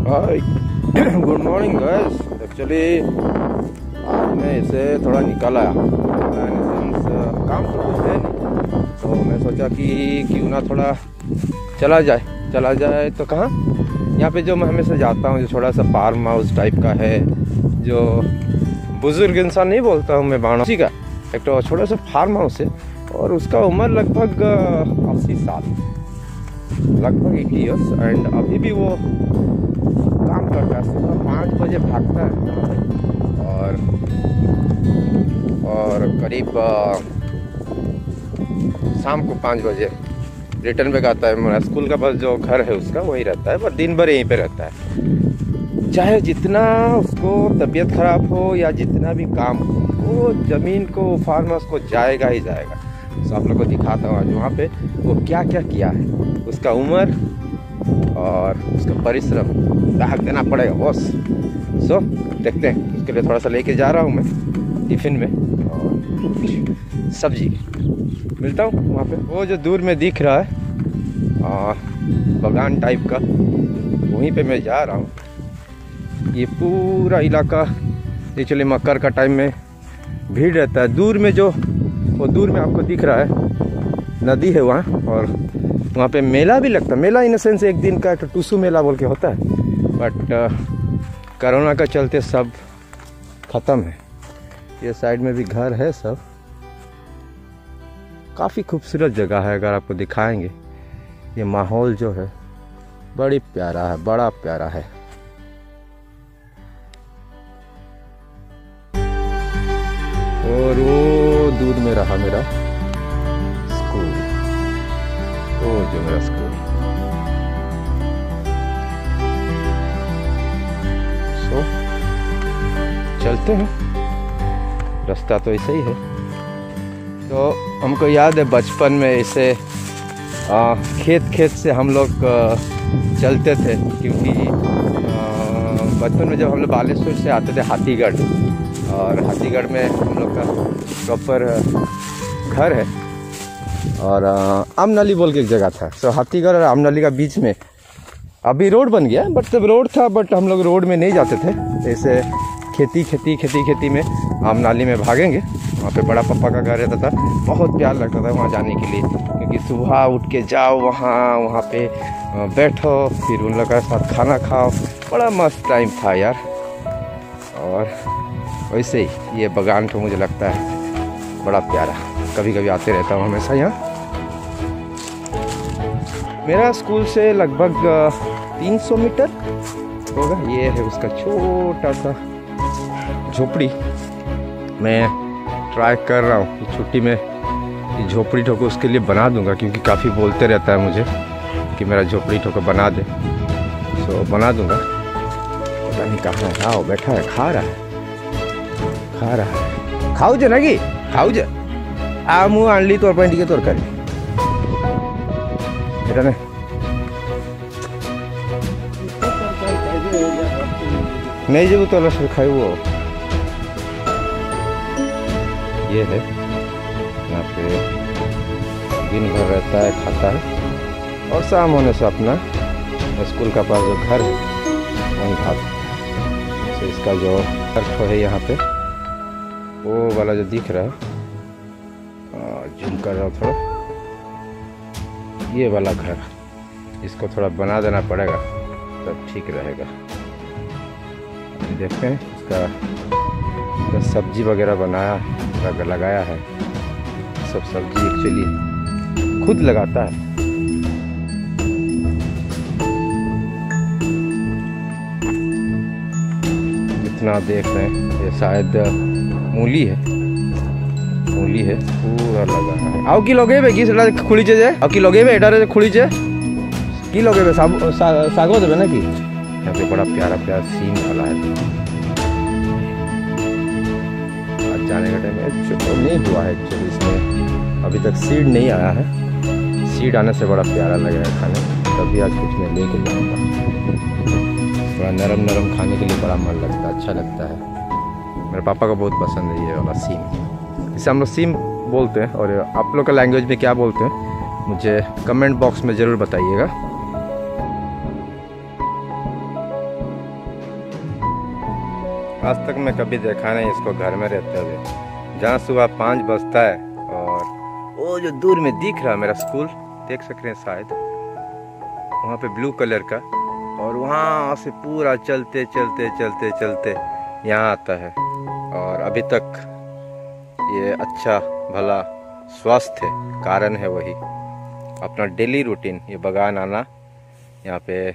Hi good morning guys actually आज मैं इसे थोड़ा निकल काम तो कुछ है नहीं। तो मैं सोचा कि क्यों ना थोड़ा चला जाए। चला जाए तो कहाँ? यहाँ पे जो मैं हमेशा जाता हूँ, जो थोड़ा सा फार्म हाउस टाइप का है, जो बुज़ुर्ग इंसान नहीं बोलता हूँ मैं बाणा। का एक तो छोटा सा फार्म हाउस है और उसका उम्र लगभग अस्सी साल। लगभग एक ईयर्स एंड अभी भी वो काम करता है, सुबह पाँच बजे भागता है। और और करीब शाम को पाँच बजे रिटर्न बैक आता है मेरा स्कूल का बस, जो घर है उसका, वही रहता है, पर दिन भर यहीं पे रहता है। चाहे जितना उसको तबीयत खराब हो या जितना भी काम हो, वो ज़मीन को फार्म हाउस को जाएगा ही जाएगा। सो आप लोग को दिखाता हूँ आज वहाँ पे, वो क्या क्या किया है। उसका उम्र और उसका परिश्रम। दाहक देना पड़ेगा बॉस सो so, देखते हैं। उसके लिए थोड़ा सा लेके जा रहा हूँ मैं टिफ़िन में। और सब्ज़ी। मिलता हूँ वहाँ पे। वो जो दूर में दिख रहा है आ, बगान टाइप का वहीं पे मैं जा रहा हूँ। ये पूरा इलाका एक्चुअली मकर का टाइम में भीड़ रहता है। दूर में जो वो दूर में आपको दिख रहा है नदी है वहाँ और वहाँ पे मेला भी लगता मेला इन सेंस एक दिन का टूसू मेला बोल के होता है। बट कोरोना का चलते सब ख़त्म है। ये साइड में भी घर है सब। काफ़ी खूबसूरत जगह है अगर आपको दिखाएँगे। ये माहौल जो है, बड़ी प्यारा है, बड़ा प्यारा है। और वो दूर में रहा मेरा। मेरा स्कूल सो चलते हैं। रास्ता तो ऐसे ही है। तो हमको याद है बचपन में ऐसे खेत खेत से हम लोग चलते थे क्योंकि बचपन में जब हम लोग बालेश्वर से आते थे हाथीगढ़, और हाथीगढ़ में हम लोग का प्रॉपर घर है। और आमनली बोल के एक जगह था। सो हाथीगढ़ और आमनली का बीच में। अभी रोड बन गया बट तब रोड था बट हम लोग रोड में नहीं जाते थे। ऐसे खेती खेती खेती खेती में आमनाली में भागेंगे। वहाँ पे बड़ा पापा का घर रहता था। बहुत प्यार लगता था वहाँ जाने के लिए। क्योंकि सुबह उठ के जाओ वहाँ वहाँ पे बैठो, फिर उन लोग के साथ खाना खाओ। बड़ा मस्त टाइम था यार। और वैसे ही, ये बगान तो मुझे लगता है बड़ा प्यारा। कभी कभी आते रहता हूँ हमेशा यहाँ। मेरा स्कूल से लगभग 300 मीटर होगा। ये है उसका छोटा सा झोपड़ी। मैं ट्राई कर रहा हूँ छुट्टी में झोपड़ी ठोको उसके लिए बना दूँगा, क्योंकि काफ़ी बोलते रहता है मुझे कि मेरा झोपड़ी ठोको बना दे। सो बना दूँगा। पता नहीं कहाँ है। खाओ बैठा है, खा रहा है। खा रहा है। खाओ जे ना कि आ जे आ तोड़ आणली तोरपण कर तोरकारी नहीं जब तो अलग खाई वो। ये है यहाँ पे दिन भर रहता है, खाता है। और शाम होने से अपना स्कूल का पास जो घर है, वहीं खाता तो इसका जो अर्थ है यहाँ पे, वो वाला जो दिख रहा है झुमका रहा थोड़ा। ये वाला घर इसको थोड़ा बना देना पड़ेगा तब ठीक रहेगा। देखते हैं इसका इसका सब्ज़ी वगैरह बनाया लग, लगाया है। सब सब्ज़ी एक्चुअली खुद लगाता है। जितना देख रहे हैं ये शायद मूली है। मूली है। पूरा लगा है। आओ की लगेबे की सेटा खुली छे जे? आउ की लगेबे एटा रे खुली छे की लगेबे सागो देबे ना की? यहाँ पे बड़ा प्यारा प्यारा सीन वाला है। आज जाने का टाइम नहीं हुआ है एक्चुअली इसमें। अभी तक सीड नहीं आया है। सीड आने से बड़ा प्यारा लग रहा है खाने। तभी आज कुछ मैं लेके जाऊँगा। थोड़ा नरम नरम खाने के लिए बड़ा मन लगता है। अच्छा लगता है। मेरे पापा को बहुत पसंद है ये वाला सीन इसे हम लोग सीम बोलते हैं और आप लोग का लैंग्वेज में क्या बोलते हैं, मुझे कमेंट बॉक्स में ज़रूर बताइएगा। आज तक मैं कभी देखा नहीं इसको घर में रहते हुए। जहाँ सुबह पाँच बजता है और वो जो दूर में दिख रहा है मेरा स्कूल, देख सक रहे हैं शायद। वहाँ पे ब्लू कलर का और वहाँ से पूरा चलते चलते चलते चलते यहाँ आता है। और अभी तक ये अच्छा भला स्वास्थ्य कारण है वही। अपना डेली रूटीन ये बगान आना, यहाँ पे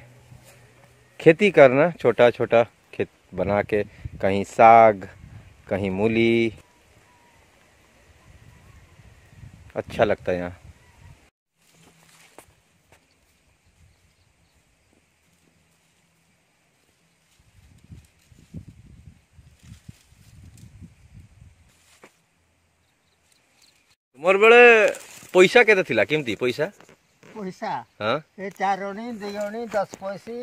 खेती करना छोटा छोटा खेत बना के, कहीं साग, कहीं मूली। अच्छा लगता है यहाँ। ତୁମର ବେଳେ ପଇସା କେତେ ଥିଲା କେମିତି ପଇସା ପଇସା ହଁ ଏ ଚାରଣୀ ଦିଅଣୀ ଦଶ ପଇସି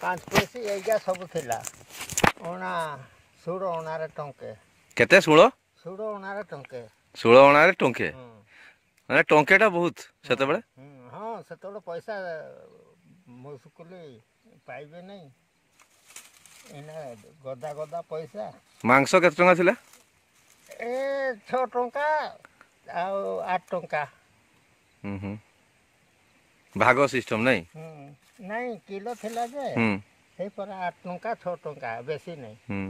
ପାଞ୍ଚ ପଇସି ଏଇଟା ସବୁ ଥିଲା ଅଣା ସୁଡ଼ ଅଣାରେ ଟଙ୍କେ କେତେ ଷୋହଳ ସୁଡ଼ ଅଣାରେ ଟଙ୍କେ ଷୋହଳ ଅଣାରେ ଟଙ୍କେ ହୁଁ, ମାନେ ଟଙ୍କେଟା ବହୁତ ସେତେବେଳେ ହୁଁ, ହଁ ସେତେବେଳେ ପଇସା ମୁସ୍କୁଲି ପାଇବେ ନାହିଁ ଏଇନା ଗଦା ଗଦା ପଇସା ମାଂସ କେତେ ଟଙ୍କା ଥିଲା ଏ ଛଅ ଟଙ୍କା ଆଉ ଆଠ ଟଙ୍କା ହୁଁ ହୁଁ ଭାଗ ସିଷ୍ଟମ ନାଇଁ ହୁଁ, ନାଇଁ କିଲୋ ଥିଲା ଯେ ହୁଁ ସେଇ ପରା ଆଠ ଟଙ୍କା ଛଅ ଟଙ୍କା ବେଶୀ ନାହିଁ ହୁଁ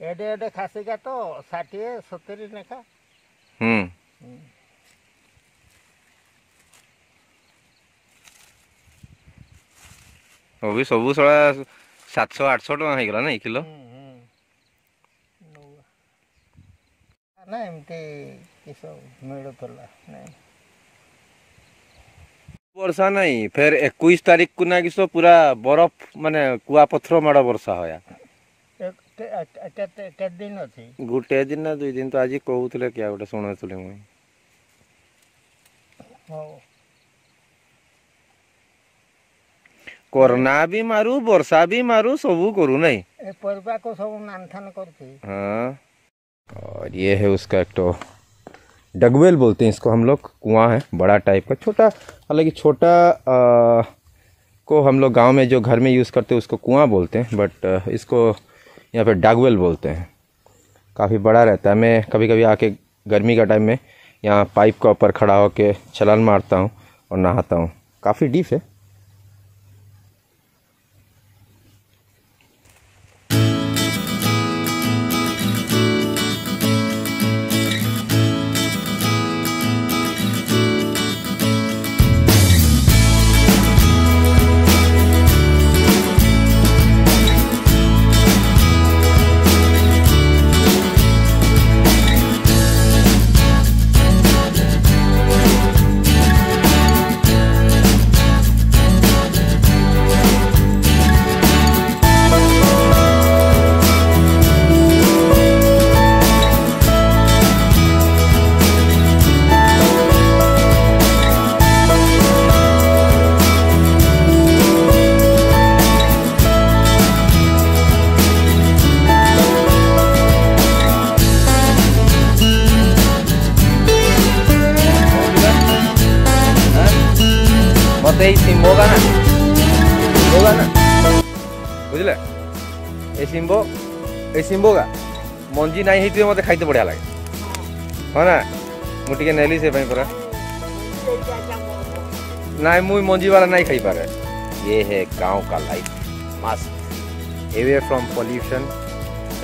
ଏଡ଼େ ଏଡ଼େ ଖାସିକା ତ ଷାଠିଏ ସତୁରି ଲେଖା ହୁଁ ହୁଁ। ଅବି ସବୁ ଶଳା ସାତଶହ ଆଠଶହ ଟଙ୍କା ହେଇଗଲା ନାଇଁ କିଲୋ ହୁଁ, ହୁଁ। ନଉ- ନା ଏମିତି କିସ ମିଳୁଥିଲା ନାଇଁ ବର୍ଷା ନାଇଁ ଫେର ଏକୋଇଶ ତାରିଖ କୁ ନା କିସ ପୁରା ବରଫ ମାନେ କୁଆପଥର ମାଡ଼ ବର୍ଷା ହୟା ଏ- କେ- ଏ- କେତେ କେତେ ଦିନ ଅଛି ଗୋଟେ ଦିନ ନା ଦୁଇ ଦିନ ତ ଆଜି କହୁଥିଲେ କିଆ ଗୋଟେ ଶୁଣୁଥିଲି ମୁଇଁ ହଉ କରୋନା ବି ମାରୁ ବର୍ଷା ବି ମାରୁ ସବୁ करू नहीं ଏ ପରିବାକୁ ସବୁ ନାନଥାନ କରୁଛି हाँ और ये है उसका एक तो डगवेल बोलते हैं इसको हम लोग। कुआँ है बड़ा टाइप का छोटा हालाँकि छोटा आ, को हम लोग गाँव में जो घर में यूज़ करते हैं उसको कुआँ बोलते हैं बट इसको यहाँ पे डगवेल बोलते हैं। काफ़ी बड़ा रहता है। मैं कभी कभी आके गर्मी का टाइम में यहाँ पाइप के ऊपर खड़ा होकर छलन मारता हूँ और नहाता हूँ। काफ़ी डीप है। ମତେ ଏଇ ଶିମ୍ବ ଗାନା ଶିମ୍ବ ଗାନା ବୁଝିଲେ ଏ ଶିମ୍ବ ଏ ଶିମ୍ବ ଗା ମଞ୍ଜି ନାହିଁ ହେଇଥିବେ ମତେ ଖାଇତେ ବଢ଼ିଆ ଲାଗେ ହଁ ନା ମୁଁ ଟିକେ ନେଲି ସେ ପାଇଁ ପରା ନାଇଁ ମୁଇଁ ମଞ୍ଜି ବାଲା ନାଇଁ ଖାଇପାରେ ये है गांव का लाइफ मस्त away from pollution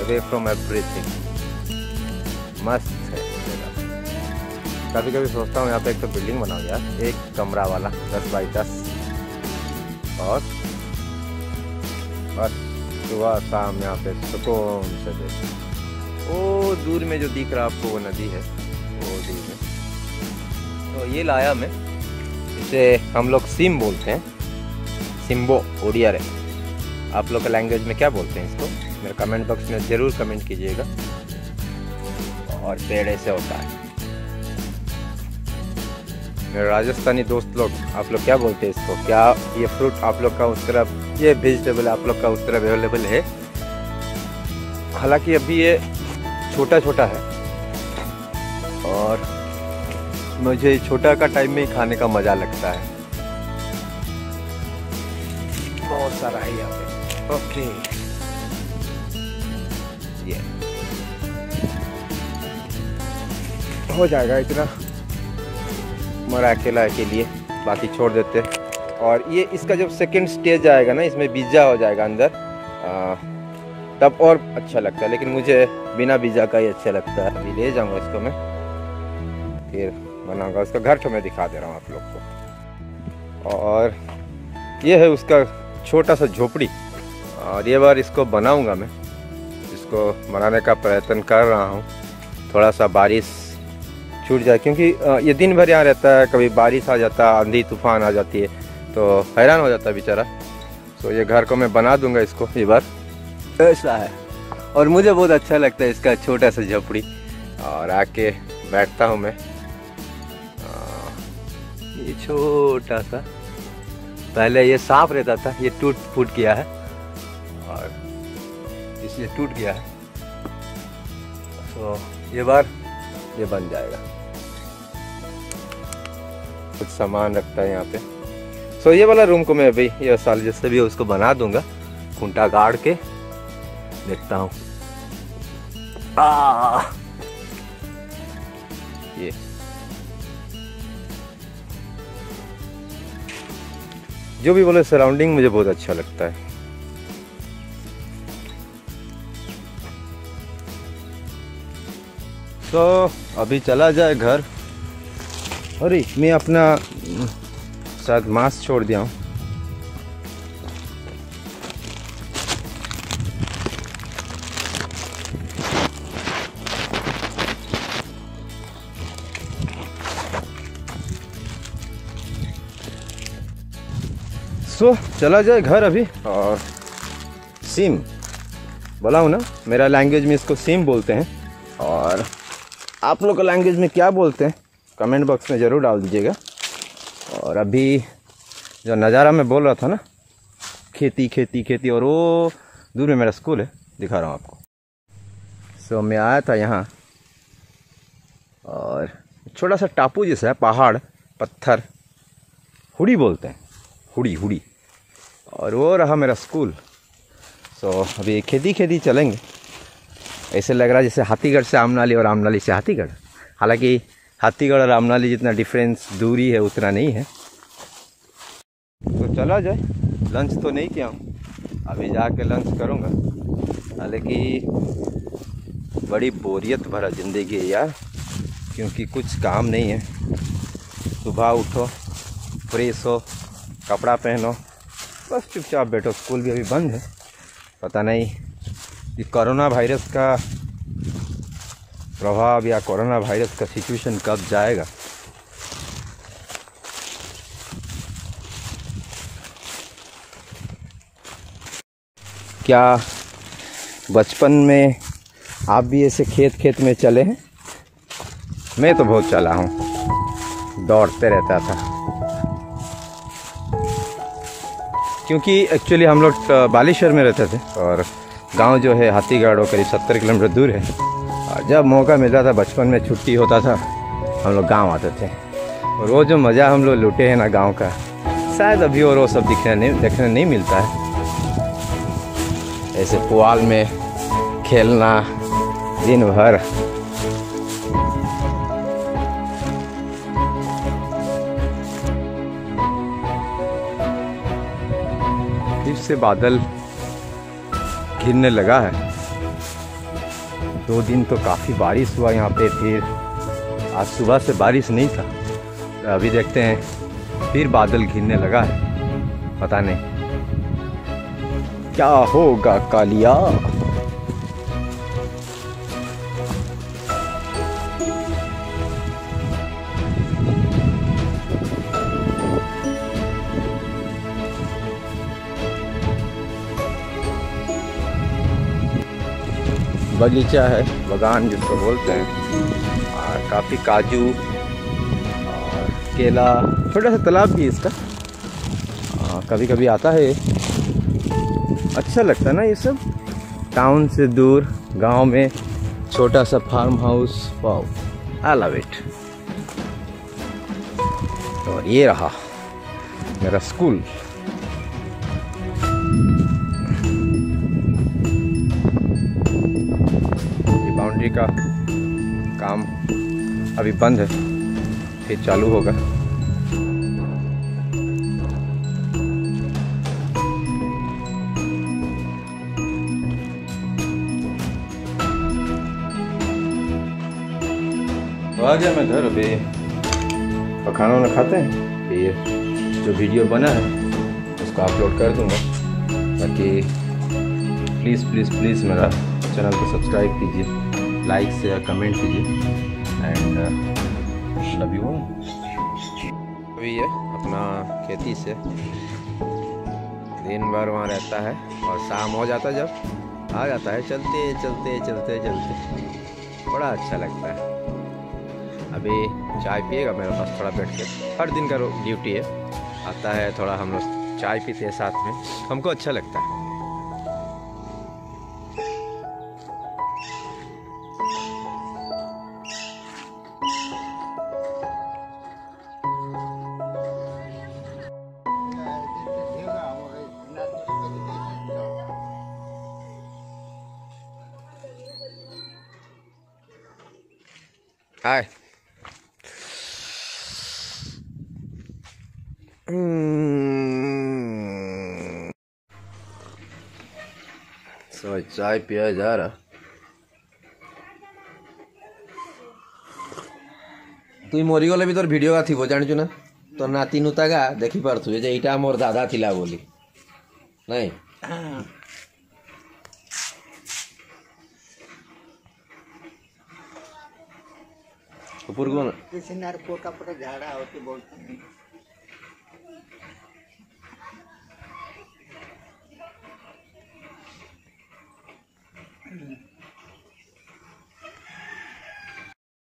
away from everything मस्त है कभी कभी सोचता हूँ, यहाँ पे एक तो बिल्डिंग बनाओ यार, एक कमरा वाला, दस बाई दस। और? सुबह शाम यहाँ पे सुकून से देखो। वो दूर में जो दिख रहा आपको, वो नदी है, वो दूर में। तो ये लाया मैं, इसे हम लोग सिम बोलते हैं, सिम्बो ओडिया रे। आप लोग का लैंग्वेज में क्या बोलते हैं इसको? मेरे कमेंट बॉक्स में ज़रूर कमेंट कीजिएगा। और पेड़ ऐसे होता है। मेरे राजस्थानी दोस्त लोग, आप लोग क्या बोलते हैं इसको? क्या ये फ्रूट आप लोग का उस तरफ़, ये वेजिटेबल आप लोग का उस तरफ़ अवेलेबल है? हालाँकि अभी ये छोटा छोटा है। और मुझे छोटा का टाइम में ही खाने का मज़ा लगता है। बहुत सारा है यहाँ पे। ओके। ये। हो जाएगा इतना। मेरा अकेला के लिए बाकी छोड़ देते और ये इसका जब सेकंड स्टेज आएगा ना इसमें बीजा हो जाएगा अंदर आ, तब और अच्छा लगता है। लेकिन मुझे बिना बीजा का ही अच्छा लगता है। अभी ले जाऊँगा इसको मैं। फिर बनाऊँगा। उसका घर तो मैं दिखा दे रहा हूँ आप लोग को। और ये है उसका छोटा सा झोपड़ी। और ये बार इसको बनाऊँगा मैं। इसको बनाने का प्रयत्न कर रहा हूँ। थोड़ा सा बारिश छूट जाए क्योंकि ये दिन भर यहाँ रहता है कभी बारिश आ जाता है आंधी तूफ़ान आ जाती है तो हैरान हो जाता है बेचारा। तो ये घर को मैं बना दूँगा इसको ये बार। ऐसा है। और मुझे बहुत अच्छा लगता है इसका छोटा सा झोपड़ी। और आके बैठता हूँ मैं। ये छोटा सा। पहले ये साफ़ रहता था ये टूट फूट गया है। और इसलिए टूट गया है। तो ये बार ये बन जाएगा। कुछ सामान रखता है यहाँ पे। सो ये वाला रूम को मैं अभी, ये साल जैसे भी उसको बना दूँगा। खूंटा गाड़ के देखता हूँ। ये। जो भी बोले सराउंडिंग मुझे बहुत अच्छा लगता है। तो अभी चला जाए घर। अरे, मैं अपना शायद मास्क छोड़ दिया हूँ। सो, चला जाए घर अभी। और सिम, बोला हूँ ना, मेरा लैंग्वेज में इसको सिम बोलते हैं। और आप लोग का लैंग्वेज में क्या बोलते हैं? कमेंट बॉक्स में ज़रूर डाल दीजिएगा। और अभी जो नज़ारा मैं बोल रहा था ना, खेती खेती खेती, और वो दूर में मेरा स्कूल है, दिखा रहा हूँ आपको। सो मैं आया था यहाँ, और छोटा सा टापू जैसा है, पहाड़, पत्थर, हुड़ी बोलते हैं, हुड़ी हुड़ी। और वो रहा मेरा स्कूल सो अभी खेती खेती चलेंगे। ऐसे लग रहा है जैसे हाथीगढ़ से आमनाली और आमनाली से हाथीगढ़। हालाँकि हाथीगढ़ और आमनाली जितना डिफरेंस दूरी है, उतना नहीं है। तो चला जाए। लंच तो नहीं किया हूँ अभी जाके लंच करूँगा। हालाँकि बड़ी बोरियत भरा ज़िंदगी है यार, क्योंकि कुछ काम नहीं है। सुबह उठो फ्रेश हो, कपड़ा पहनो, बस चुपचाप बैठो। स्कूल भी अभी बंद है। पता नहीं कि कोरोना वायरस का प्रभाव या कोरोना वायरस का सिचुएशन कब जाएगा? क्या बचपन में आप भी ऐसे खेत खेत में चले हैं? मैं तो बहुत चला हूँ। दौड़ते रहता था। क्योंकि एक्चुअली हम लोग बालेश्वर में रहते थे और गाँव जो है हाथीगढ़ करीब सत्तर किलोमीटर दूर है। और जब मौका मिलता था, बचपन में छुट्टी होता था, हम लोग गाँव आते थे। और वो जो मज़ा हम लोग लूटे हैं ना गाँव का, शायद अभी और वो सब दिखने नहीं, देखने नहीं मिलता है। ऐसे पुआल में खेलना दिन भर फिर से बादल घिरने लगा है। दो दिन तो काफ़ी बारिश हुआ यहाँ पे, फिर आज सुबह से बारिश नहीं था। तो अभी देखते हैं, फिर बादल घिरने लगा है। पता नहीं। क्या होगा, कालिया? बगीचा है? बगान जिसको बोलते हैं। और काफ़ी काजू और केला छोटा सा तालाब भी इसका। आ, कभी कभी आता है अच्छा लगता है ना ये सब। टाउन से दूर गाँव में छोटा सा farm house wow I love it और ये रहा मेरा स्कूल का काम अभी बंद है, फिर चालू होगा। तो आ गया मैं घर अभी। और खाना वाना खाते हैं? फिर जो वीडियो बना है, उसको अपलोड कर दूँगा। बाकी प्लीज़ प्लीज़ प्लीज़ मेरा चैनल को सब्सक्राइब कीजिए। लाइक शेयर कमेंट कीजिए। एंड लव यू अभी ये अपना खेती से दिन भर वहाँ रहता है और शाम हो जाता है जब आ जाता है। चलते चलते चलते चलते। बड़ा अच्छा लगता है। अभी चाय पिएगा मेरे पास थोड़ा बैठ के। हर दिन का ड्यूटी है। आता है थोड़ा हम लोग चाय पीते हैं साथ में। हमको अच्छा लगता है। Hmm. सो चाय पिया जा रहा तु मरीगले भी तोर भिडियो थी जानु ना तो नाती नुता नुतागा देखी पार्थु जे एटा मोर दादा थिला बोली। नहीं? ऊपर कौन? झाड़ा होती बोलते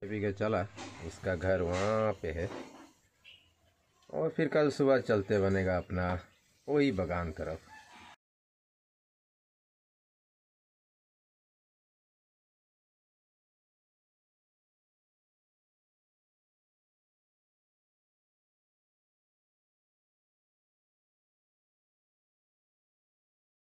अभी के चला? इसका घर वहाँ पे है। और फिर कल सुबह चलते बनेगा अपना वही बगान तरफ़।